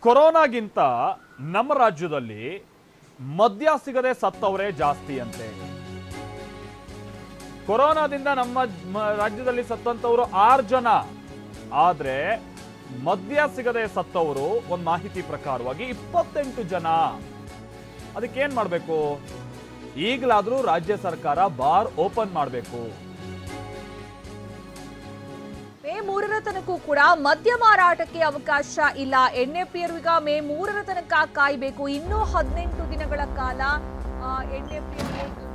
ಕೊರೋನಾಗಿಂತ ನಮ್ಮ ರಾಜ್ಯದಲ್ಲಿ ಮದ್ಯ ಸಿಗದೆ ಸತ್ತವರೇ ಜಾಸ್ತಿ ಅಂತೆ. ಕೊರೋನಾದಿಂದ ನಮ್ಮ ರಾಜ್ಯದಲ್ಲಿ ಸತ್ತಂತವರು ಆರು ಜನ. ಆದ್ರೆ ಮದ್ಯ ಸಿಗದೆ ಸತ್ತವರು ಒಂದು ಮಾಹಿತಿ ಪ್ರಕಾರವಾಗಿ ಇಪ್ಪತ್ತೆಂಟು ಜನ. ಅದಕ್ಕೇನ್ ಮಾಡ್ಬೇಕು? ಈಗಲಾದ್ರೂ ರಾಜ್ಯ ಸರ್ಕಾರ ಬಾರ್ ಓಪನ್ ಮಾಡಬೇಕು. ಮೂರರ ತನಕ ಕೂಡ ಮದ್ಯ ಮಾರಾಟಕ್ಕೆ ಅವಕಾಶ ಇಲ್ಲ. ಎನ್ಎಫ್ಪಿಯರ್ಗ ಮೇ ಮೂರರ ತನಕ ಕಾಯಬೇಕು. ಇನ್ನೂ ಹದಿನೆಂಟು ದಿನಗಳ ಕಾಲ ಎಣ್ಣೆ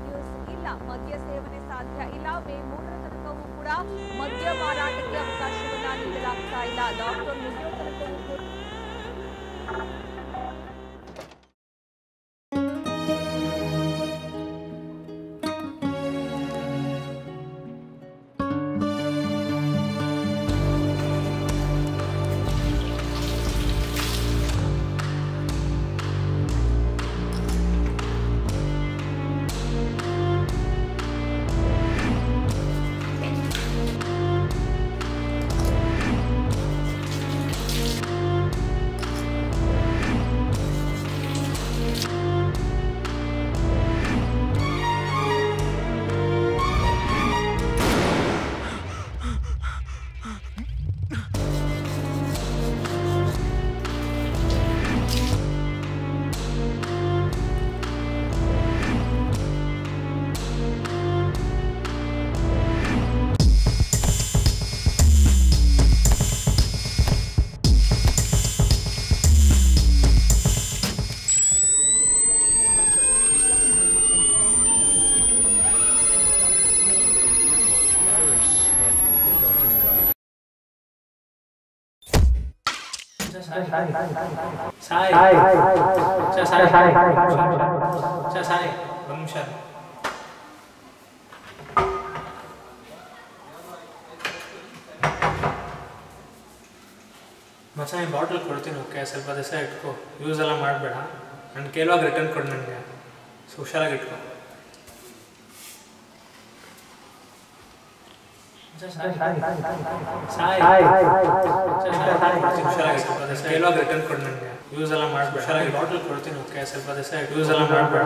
ನ್ಯೂಸ್ ಇಲ್ಲ. ಮದ್ಯ ಸೇವನೆ ಸಾಧ್ಯ ಇಲ್ಲ. ಮೇ ಮೂರರ ತನಕವೂ ಕೂಡ ಮದ್ಯ ಮಾರಾಟಕ್ಕೆ ಅವಕಾಶವನ್ನ ನೀಡಲಾಗ್ತಾ ಇಲ್ಲ. Lockdown ಮಚ್ಚ ಈ ಬಾಟಲ್ ಕೊಡ್ತೀನಿ ಓಕೆ ಸ್ವಲ್ಪ ದಿವಸ ಇಟ್ಕೋ ಯೂಸ್ ಎಲ್ಲ ಮಾಡಬೇಡ ನನ್ನ ಕೇಳುವಾಗ ರಿಟರ್ನ್ ಕೊಡು ನನಗೆ ಸೊ ಹುಷಾರಾಗಿ ಇಟ್ಕೋ ಸಾಯಿ ಹುಷಾರಾಗಿ ಸ್ವಲ್ಪ ದಿವಸ ಕೇಳುವಾಗ ರಿಟರ್ನ್ ಕೊಡು ನನಗೆ ಯೂಸ್ ಎಲ್ಲ ಮಾಡಬೇಡ ಹುಷಾರಾಗಿ ಬಾಟಲ್ ಕೊಡ್ತೀನಿ ಓಕೆ ಸ್ವಲ್ಪ ದಿವಸ ಯೂಸ್ ಎಲ್ಲ ಮಾಡಬೇಡ